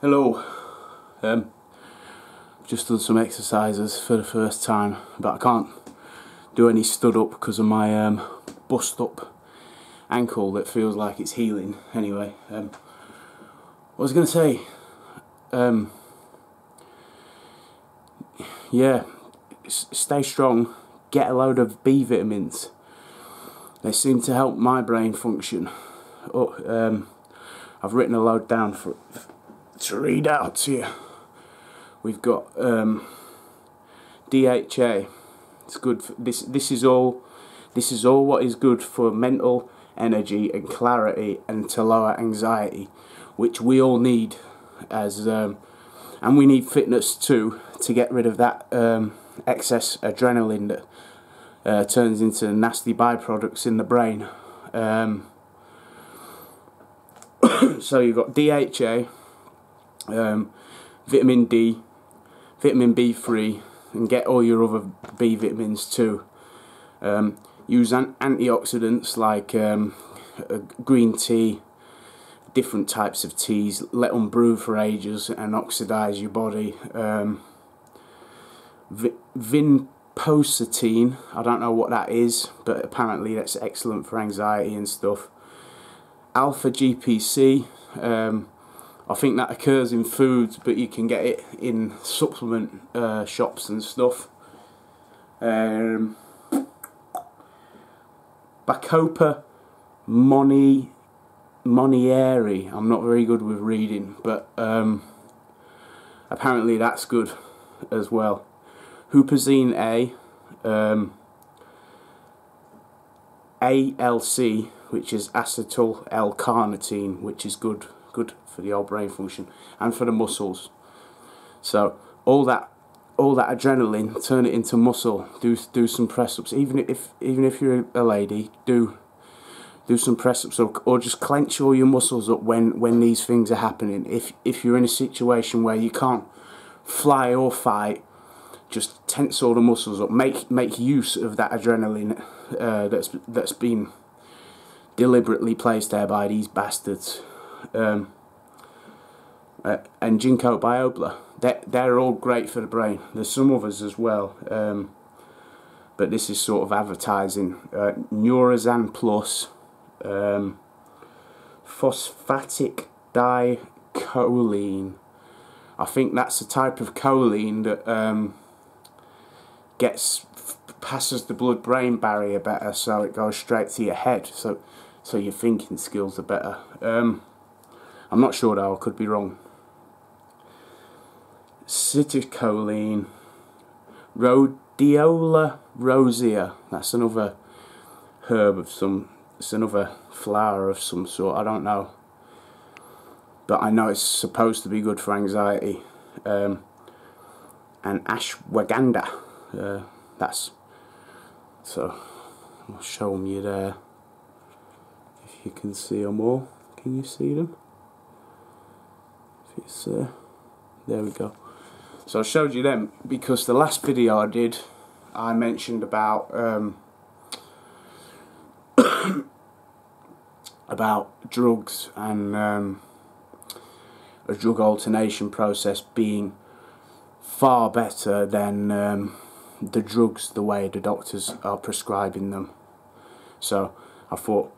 Hello. Um, just done some exercises for the first time, but I can't do any stood up because of my um, bust up ankle that feels like it's healing. Anyway, um, what was I going to say? Um, yeah, stay strong. Get a load of B vitamins. They seem to help my brain function. Oh, um, I've written a load down for to read out to you. We've got um, DHA. It's good. For, this this is all. This is all what is good for mental energy and clarity and to lower anxiety, which we all need as um, and we need fitness too to get rid of that um, excess adrenaline that uh, turns into nasty byproducts in the brain. Um, so you've got DHA, um, vitamin D, vitamin B3, and get all your other B vitamins too. Um, use an antioxidants like um, green tea, different types of teas, let them brew for ages and oxidize your body. Um, vinpocetine, I don't know what that is, but apparently that's excellent for anxiety and stuff. Alpha GPC, um, I think that occurs in foods, but you can get it in supplement uh, shops and stuff. Um, Bacopa Moni Monnieri. I'm not very good with reading, but um, apparently that's good as well. Huperzine A, um, ALC, which is acetyl L-carnitine, which is good good for the old brain function and for the muscles. So all that all that adrenaline, turn it into muscle. Do do some press ups. Even if even if you're a lady, do do some press ups or, or just clench all your muscles up when when these things are happening. If if you're in a situation where you can't fly or fight, just tense all the muscles up. Make make use of that adrenaline uh, that's that's been deliberately placed there by these bastards. Um, uh, and Ginkgo biloba. They're, they're all great for the brain. There's some others as well, um, but this is sort of advertising. Uh, Neurozan Plus, um, phosphatic dicholine. I think that's a type of choline that um, gets passes the blood-brain barrier better, so it goes straight to your head. So, so your thinking skills are better. Um, I'm not sure though. I could be wrong citicoline, rhodiola rosea. That's another herb of some, it's another flower of some sort, I don't know. But I know it's supposed to be good for anxiety. Um, and ashwagandha, uh, that's, so I'll show them you there. If you can see them all, can you see them? If it's, uh, there we go. So I showed you them because the last video I did I mentioned about um, about drugs and um, a drug alternation process being far better than um, the drugs the way the doctors are prescribing them. So I thought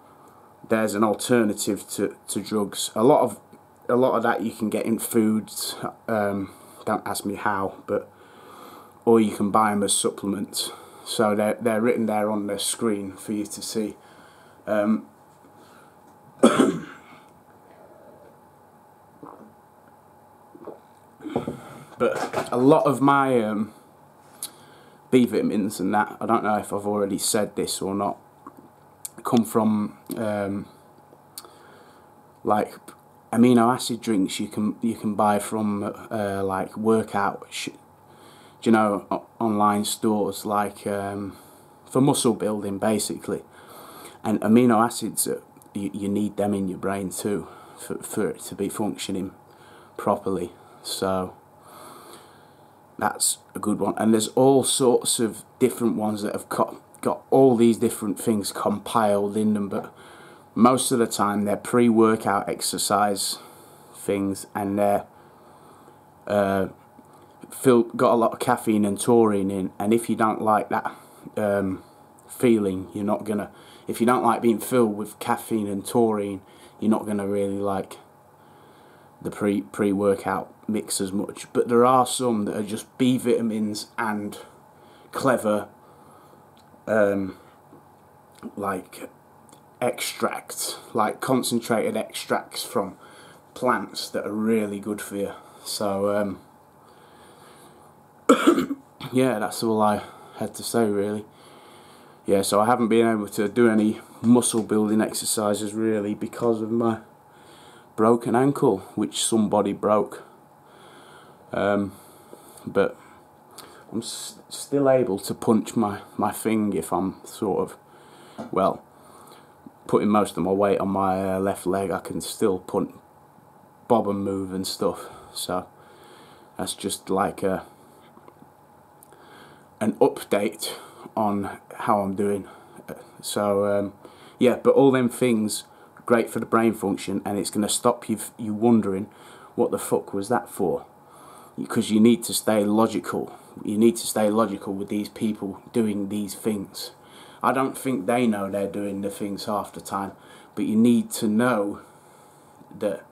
there's an alternative to, to drugs. A lot of a lot of that you can get in foods. Um, don't ask me how, but or you can buy them as supplements. So they're they're written there on the screen for you to see. Um, but a lot of my um, B vitamins and that I don't know if I've already said this or not come from um, like amino acid drinks you can you can buy from uh, like workout you know online stores like um, for muscle building basically. And amino acids uh, you, you need them in your brain too for, for it to be functioning properly. So that's a good one. And there's all sorts of different ones that have got got all these different things compiled in them but most of the time they're pre-workout exercise things and they're uh, got a lot of caffeine and taurine in, and if you don't like that um, feeling, you're not gonna. If you don't like being filled with caffeine and taurine, you're not gonna really like the pre pre workout mix as much. But there are some that are just B vitamins and clever, um, like extracts, like concentrated extracts from plants that are really good for you. So um, yeah, that's all I had to say really. Yeah, so I haven't been able to do any muscle building exercises really because of my broken ankle, which somebody broke. Um, but I'm still able to punch my, my thing if I'm sort of, well, putting most of my weight on my uh, left leg, I can still punch, bob and move and stuff. So that's just like a an update on how I'm doing. So um, yeah, but all them things great for the brain function, and it's going to stop you you wondering what the fuck was that for, because you need to stay logical. You need to stay logical with these people doing these things. I don't think they know they're doing the things half the time, but you need to know that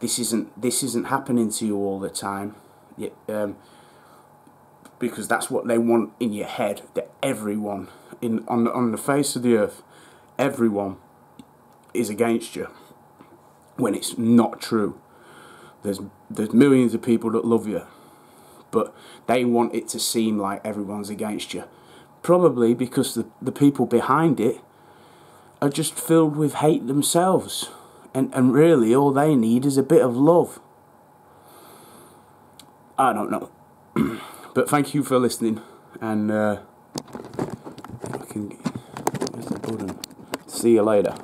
this isn't this isn't happening to you all the time. Um, because that's what they want in your head that everyone in on the, on the face of the earth everyone is against you when it's not true there's there's millions of people that love you but they want it to seem like everyone's against you probably because the, the people behind it are just filled with hate themselves and and really all they need is a bit of love I don't know But thank you for listening, and uh, I can. the button? See you later.